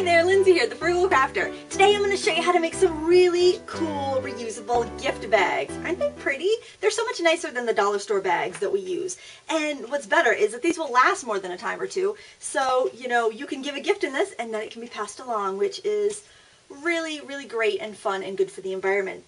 Hi there, Lindsay here, the Frugal Crafter. Today I'm going to show you how to make some really cool reusable gift bags. Aren't they pretty? They're so much nicer than the dollar store bags that we use. And what's better is that these will last more than a time or two. So, you know, you can give a gift in this and then it can be passed along, which is really, really great and fun and good for the environment.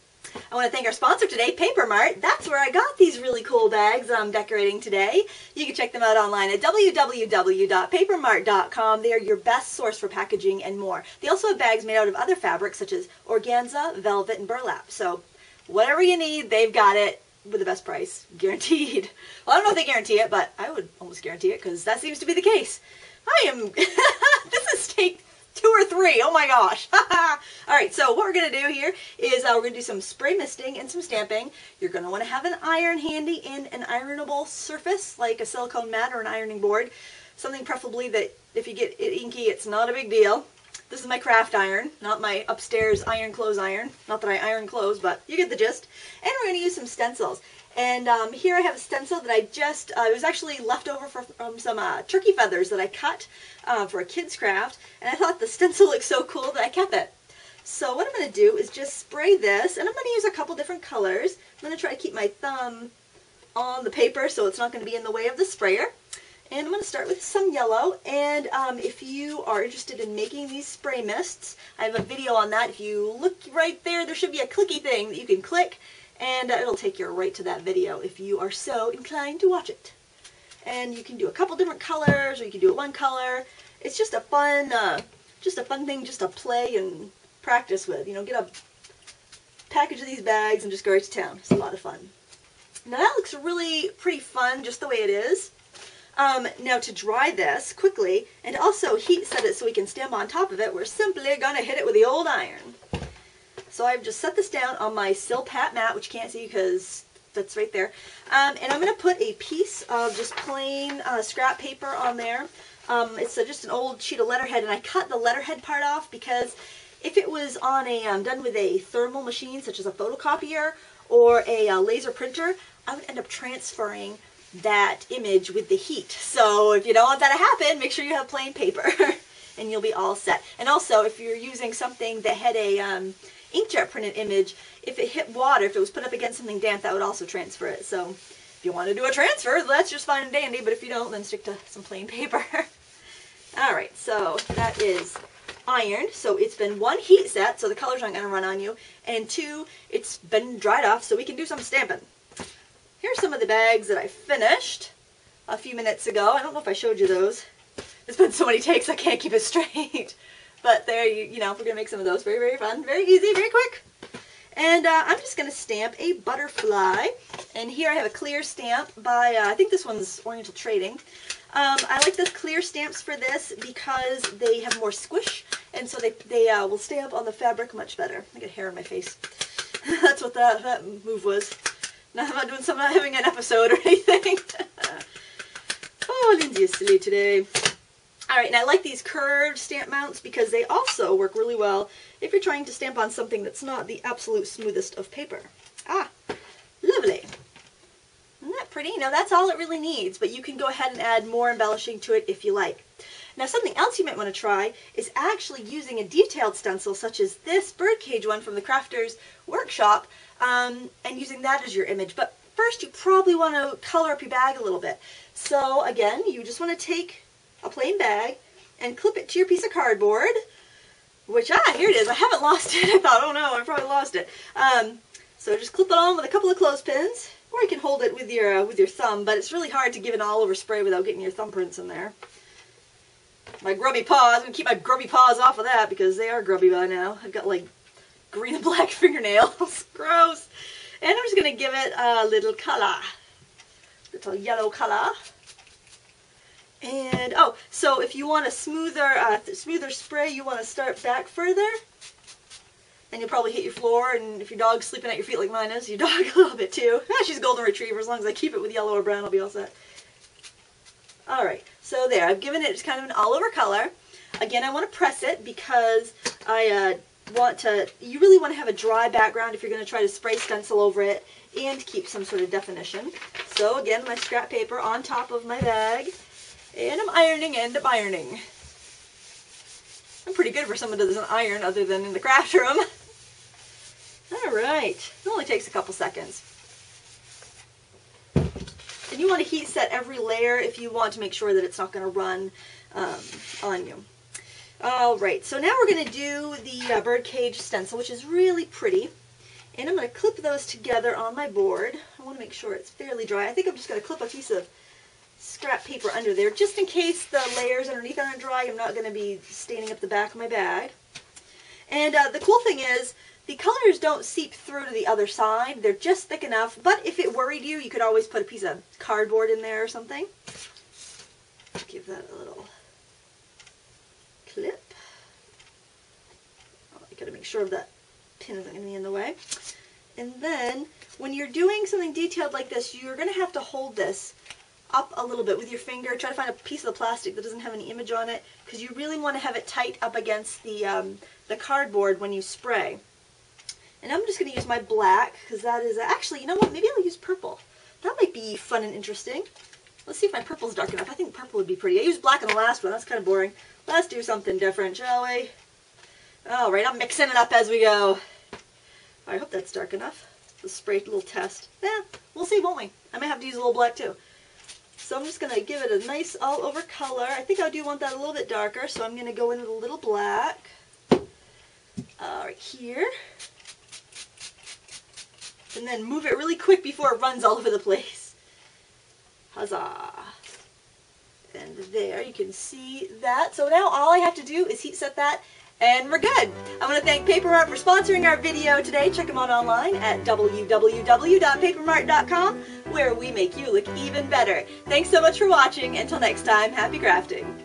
I want to thank our sponsor today, Paper Mart. That's where I got these really cool bags I'm decorating today. You can check them out online at www.papermart.com. They are your best source for packaging and more. They also have bags made out of other fabrics such as organza, velvet, and burlap. So whatever you need, they've got it with the best price, guaranteed. Well, I don't know if they guarantee it, but I would almost guarantee it because that seems to be the case. I am, this is take two or three. Oh my gosh. All right, so what we're going to do here is uh, we're going to do some spray misting and some stamping. You're going to want to have an iron handy and an ironable surface like a silicone mat or an ironing board. Something preferably that if you get it inky, it's not a big deal. This is my craft iron, not my upstairs iron clothes iron. Not that I iron clothes, but you get the gist. And we're going to use some stencils. And um, here I have a stencil that I just, uh, it was actually left over from some uh, turkey feathers that I cut uh, for a kid's craft. And I thought the stencil looked so cool that I kept it. So what I'm going to do is just spray this, and I'm going to use a couple different colors. I'm going to try to keep my thumb on the paper so it's not going to be in the way of the sprayer. And I'm going to start with some yellow. And um, if you are interested in making these spray mists, I have a video on that. If you look right there, there should be a clicky thing that you can click and uh, it'll take you right to that video if you are so inclined to watch it. And you can do a couple different colors, or you can do it one color. It's just a fun, uh, just a fun thing just to play and practice with. You know, get a package of these bags and just go right to town. It's a lot of fun. Now that looks really pretty fun just the way it is. Um, now to dry this quickly and also heat set it so we can stamp on top of it, we're simply going to hit it with the old iron. So I've just set this down on my Silpat mat, which you can't see because that's right there. Um, and I'm going to put a piece of just plain uh, scrap paper on there. Um, it's a, just an old sheet of letterhead, and I cut the letterhead part off because if it was on a um, done with a thermal machine, such as a photocopier or a uh, laser printer, I would end up transferring that image with the heat. So if you don't want that to happen, make sure you have plain paper and you'll be all set. And also, if you're using something that had a um, inkjet printed image, if it hit water, if it was put up against something damp, that would also transfer it. So if you want to do a transfer, that's just fine and dandy, but if you don't, then stick to some plain paper. Alright, so that is ironed, so it's been one heat set, so the colors aren't going to run on you, and two, it's been dried off, so we can do some stamping. Here's some of the bags that I finished a few minutes ago. I don't know if I showed you those. It's been so many takes I can't keep it straight. But there, you, you know, we're going to make some of those. Very, very fun. Very easy, very quick. And uh, I'm just going to stamp a butterfly. And here I have a clear stamp by, uh, I think this one's Oriental Trading. Um, I like the clear stamps for this because they have more squish. And so they, they uh, will stamp on the fabric much better. I got hair on my face. That's what that, that move was. Not, I'm not doing something, not having an episode or anything. oh, Lindsay is silly today. Alright, and I like these curved stamp mounts because they also work really well if you're trying to stamp on something that's not the absolute smoothest of paper. Ah, lovely. Isn't that pretty? Now that's all it really needs, but you can go ahead and add more embellishing to it if you like. Now something else you might want to try is actually using a detailed stencil such as this birdcage one from the Crafters Workshop um, and using that as your image. But first you probably want to color up your bag a little bit. So again, you just want to take a plain bag and clip it to your piece of cardboard, which, ah, here it is. I haven't lost it. I thought, oh no, I probably lost it. Um, so just clip it on with a couple of clothespins, or you can hold it with your uh, with your thumb, but it's really hard to give an all-over spray without getting your thumbprints in there. My grubby paws, I'm to keep my grubby paws off of that because they are grubby by now. I've got like green and black fingernails. Gross. And I'm just to give it a little color. Little yellow color. And, oh, so if you want a smoother, uh, smoother spray, you want to start back further. And you'll probably hit your floor, and if your dog's sleeping at your feet like mine is, your dog a little bit too. She's golden retriever, as long as I keep it with yellow or brown, I'll be all set. Alright, so there, I've given it kind of an all-over color. Again, I want to press it because I uh, want to, you really want to have a dry background if you're going to try to spray stencil over it and keep some sort of definition. So again, my scrap paper on top of my bag. And I'm ironing and I'm ironing. I'm pretty good for someone that doesn't iron other than in the craft room. All right, it only takes a couple seconds. And you want to heat set every layer if you want to make sure that it's not going to run um, on you. All right, so now we're going to do the uh, birdcage stencil, which is really pretty. And I'm going to clip those together on my board. I want to make sure it's fairly dry. I think I'm just going to clip a piece of scrap paper under there, just in case the layers underneath aren't dry. I'm not going to be staining up the back of my bag. And uh, the cool thing is, the colors don't seep through to the other side. They're just thick enough, but if it worried you, you could always put a piece of cardboard in there or something. Give that a little clip. Oh, I gotta make sure that pin isn't gonna be in the way. And then, when you're doing something detailed like this, you're gonna have to hold this up a little bit with your finger. Try to find a piece of the plastic that doesn't have any image on it, because you really want to have it tight up against the, um, the cardboard when you spray. And I'm just going to use my black because that is, actually, you know what, maybe I'll use purple. That might be fun and interesting. Let's see if my purple's dark enough. I think purple would be pretty. I used black in the last one. That's kind of boring. Let's do something different, shall we? All right, I'm mixing it up as we go. I hope that's dark enough. The spray a little test. Yeah, we'll see, won't we? I may have to use a little black too. So I'm just going to give it a nice all over color. I think I do want that a little bit darker, so I'm going to go in with a little black. Uh, right here and then move it really quick before it runs all over the place. Huzzah! And there, you can see that. So now all I have to do is heat set that and we're good. I want to thank Paper Mart for sponsoring our video today. Check them out online at www.papermart.com where we make you look even better. Thanks so much for watching. Until next time, happy crafting.